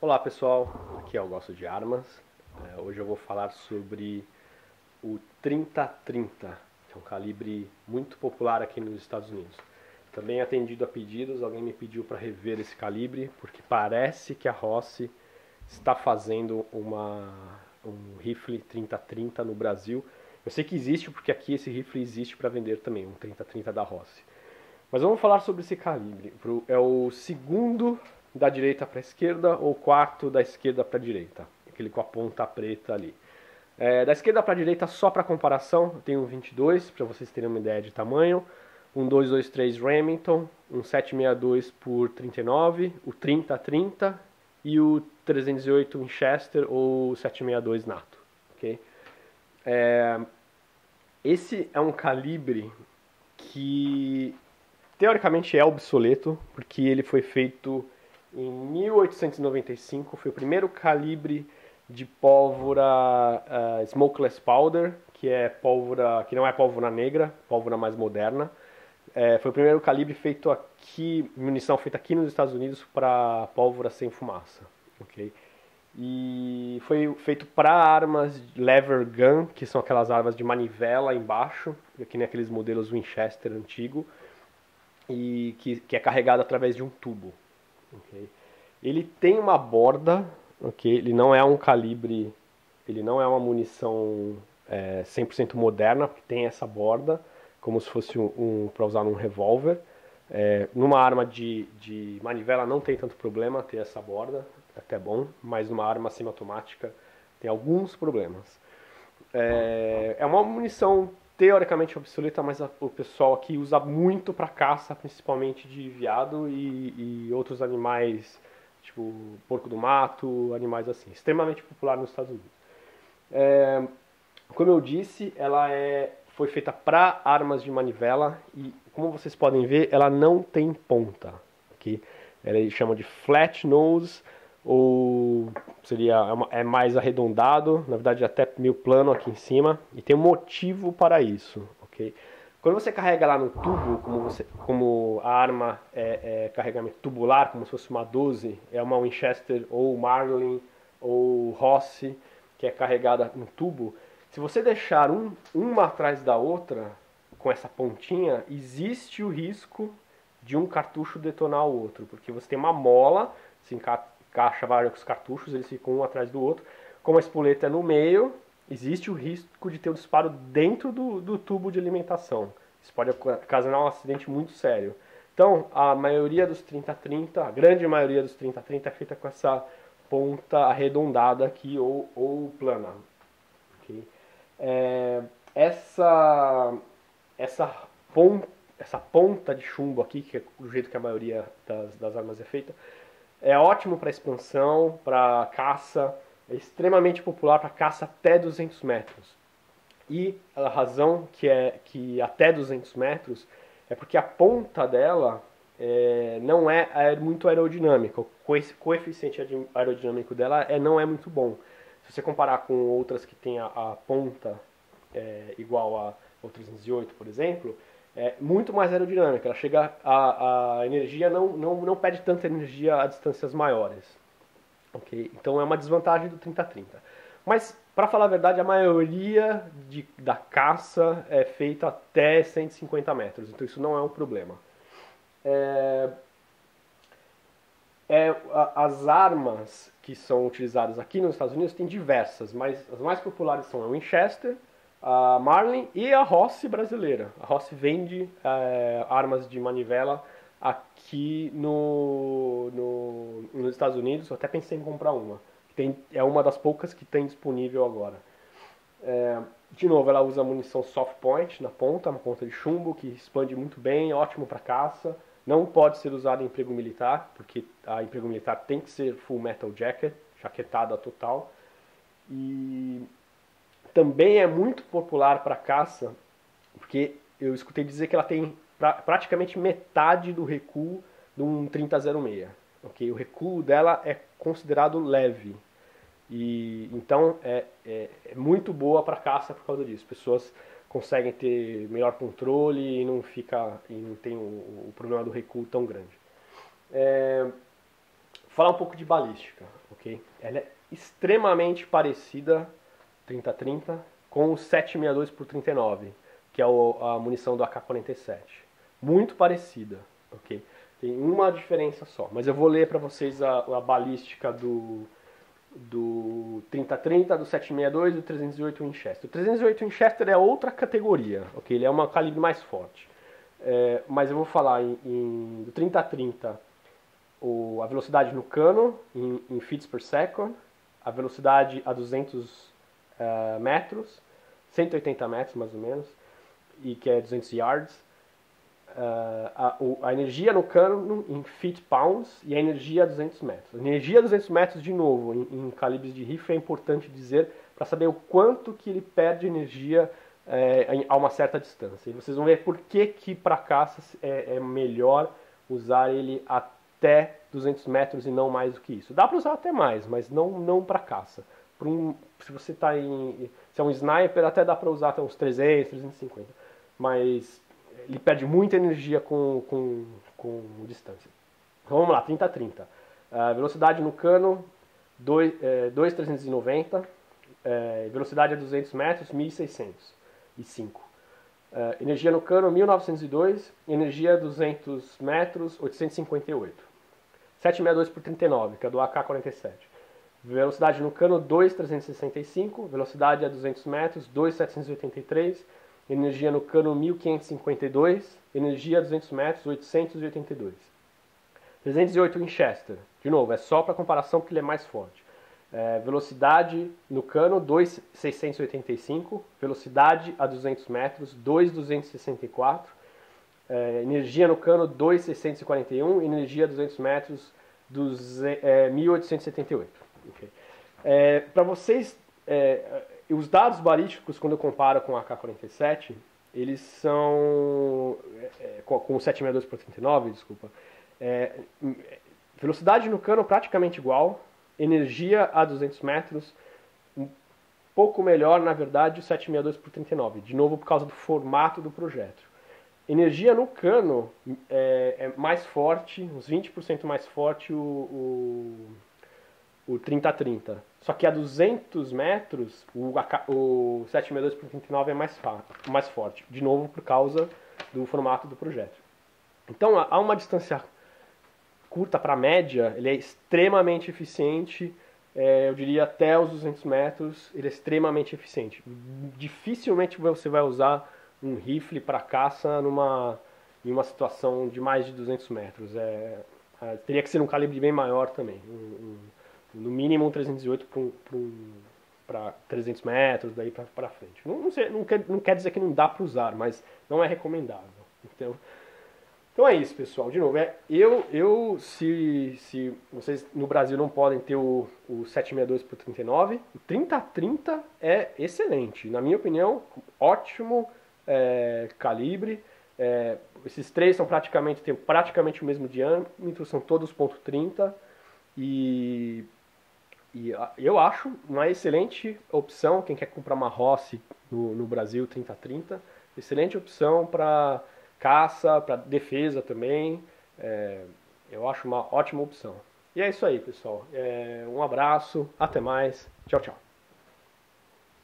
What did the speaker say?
Olá pessoal, aqui é o Gosto de Armas. É, hoje eu vou falar sobre o 3030, que é um calibre muito popular aqui nos Estados Unidos. Também atendido a pedidos, alguém me pediu para rever esse calibre, porque parece que a Rossi está fazendo uma, um rifle 3030 no Brasil. Eu sei que existe, porque aqui esse rifle existe para vender também, um 3030 da Rossi. Mas vamos falar sobre esse calibre. É o segundo da direita para a esquerda ou quarto da esquerda para a direita. Aquele com a ponta preta ali. É, da esquerda para a direita, só para comparação, eu tenho um 22, para vocês terem uma ideia de tamanho. Um 223 Remington, um 762 por 39, o 3030 e o 308 Winchester ou 762 Nato. Okay? É, esse é um calibre que teoricamente é obsoleto, porque ele foi feito em 1895, foi o primeiro calibre de pólvora uh, smokeless powder, que é pólvora que não é pólvora negra, pólvora mais moderna. É, foi o primeiro calibre feito aqui, munição feita aqui nos Estados Unidos para pólvora sem fumaça, ok? E foi feito para armas lever gun, que são aquelas armas de manivela embaixo, que nem aqueles modelos Winchester antigo, e que, que é carregado através de um tubo, Okay? Ele tem uma borda, okay? ele não é um calibre, ele não é uma munição é, 100% moderna, porque tem essa borda, como se fosse um, um para usar num revólver. É, numa arma de, de manivela não tem tanto problema ter essa borda, até bom, mas numa arma semiautomática tem alguns problemas. É, é uma munição teoricamente obsoleta, mas a, o pessoal aqui usa muito para caça, principalmente de viado e, e, outros animais, tipo porco do mato, animais assim, extremamente popular nos Estados Unidos. É, como eu disse, ela é, foi feita para armas de manivela e, como vocês podem ver, ela não tem ponta. Aqui, ela chama de flat nose ou seria é, é mais arredondado, na verdade até meio plano aqui em cima, e tem um motivo para isso, ok? Quando você carrega lá no tubo, como, você, como a arma é, é carregamento tubular, como se fosse uma 12, é uma Winchester ou Marlin ou Rossi, que é carregada no tubo, se você deixar um, uma atrás da outra, com essa pontinha, existe o risco de um cartucho detonar o outro, porque você tem uma mola, se caixa vários cartuchos, eles ficam um atrás do outro. Como a espoleta é no meio, existe o risco de ter um disparo dentro do, do tubo de alimentação. Isso pode ocasionar um acidente muito sério. Então, a maioria dos 30-30, a grande maioria dos 30-30 é feita com essa ponta arredondada aqui ou, ou plana. Okay? É, essa, essa, ponta, essa ponta de chumbo aqui, que é do jeito que a maioria das, das armas é feita, é ótimo para expansão, para caça, é extremamente popular para caça até 200 metros. E a razão que é que até 200 metros é porque a ponta dela é, não é, é muito aerodinâmica. O coeficiente aerodinâmico dela é, não é muito bom. Se você comparar com outras que tem a, a ponta é, igual a o 308, por exemplo, é muito mais aerodinâmica. Ela chega a, a energia não, não, não perde tanta energia a distâncias maiores. ok? Então é uma desvantagem do 30-30. Mas, para falar a verdade, a maioria de, da caça é feita até 150 metros. Então isso não é um problema. É, é, as armas que são utilizadas aqui nos Estados Unidos tem diversas, mas as mais populares são a Winchester, a Marlin e a Rossi brasileira. A Rossi vende é, armas de manivela aqui no, no, nos Estados Unidos. Eu até pensei em comprar uma. Tem, é uma das poucas que tem disponível agora. É, de novo, ela usa munição soft point na ponta, uma ponta de chumbo, que expande muito bem, ótimo para caça. Não pode ser usada em emprego militar, porque a emprego militar tem que ser full metal jacket, jaquetada total. E também é muito popular para caça, porque eu escutei dizer que ela tem pra, praticamente metade do recuo de um 3006. Okay? O recuo dela é considerado leve. E então é, é, é muito boa para caça por causa disso. Pessoas conseguem ter melhor controle e não fica e não tem o, o problema do recuo tão grande. É, falar um pouco de balística, ok? Ela é extremamente parecida, 3030, com o 762 por 39, que é a munição do AK-47. Muito parecida, ok? Tem uma diferença só, mas eu vou ler para vocês a, a, balística do, do 3030, do 762 e do 308 Winchester. O 308 Winchester é outra categoria, ok? Ele é uma calibre mais forte. É, mas eu vou falar em, em do 3030 o, a velocidade no cano em, em feet per second, a velocidade a 200 uh, metros, 180 metros mais ou menos, e que é 200 yards, uh, a, a, energia no cano em feet pounds e a energia a 200 metros. A energia a 200 metros, de novo, em, em calibres de rifle é importante dizer para saber o quanto que ele perde energia é, a uma certa distância. E vocês vão ver por que, que para caça é, é, melhor usar ele até 200 metros e não mais do que isso. Dá para usar até mais, mas não, não para caça. Um, se você está em. Se é um sniper, até dá para usar até uns 300, 350. Mas ele perde muita energia com, com, com distância. Então vamos lá, 30-30. Uh, velocidade no cano, 2,390. É, é, velocidade a 200 metros, 1.605. Uh, energia no cano, 1902. Energia a 200 metros, 858. 762 por 39, que é do AK-47. Velocidade no cano, 2,365. Velocidade a 200 metros, 2,783 energia no cano 1552, energia a 200 metros 882. 308 Winchester, de novo, é só para comparação porque ele é mais forte. É, velocidade no cano 2,685, velocidade a 200 metros 2,264, é, energia no cano 2,641, energia a 200 metros dos, é, 1878. Okay. É, para vocês é, os dados balísticos, quando eu comparo com a AK-47, eles são, é, com, com o 762 por 39, desculpa, é, velocidade no cano praticamente igual, energia a 200 metros, um pouco melhor, na verdade, o 762 por 39, de novo por causa do formato do projeto. Energia no cano é, é mais forte, uns 20% mais forte o, o o 30-30. Só que a 200 metros, o, o 762 por 39 é mais, mais forte. De novo, por causa do formato do projeto. Então, a uma distância curta para média, ele é extremamente eficiente. É, eu diria até os 200 metros, ele é extremamente eficiente. Dificilmente você vai usar um rifle para caça numa em uma situação de mais de 200 metros. É, é, teria que ser um calibre bem maior também. Um, um, no mínimo um 308 para 300 metros, daí para frente. Não, não, sei, não, quer, não quer dizer que não dá para usar, mas não é recomendável. Então, então é isso, pessoal. De novo, é, eu, eu se, se vocês no Brasil não podem ter o, o 762 por 39, o 3030 é excelente. Na minha opinião, ótimo é, calibre. É, esses três são praticamente, têm praticamente o mesmo diâmetro, são todos ponto .30 e e eu acho uma excelente opção, quem quer comprar uma Rossi no, no Brasil 3030, excelente opção para caça, para defesa também. É, eu acho uma ótima opção. E é isso aí, pessoal. É, um abraço, até mais. Tchau, tchau.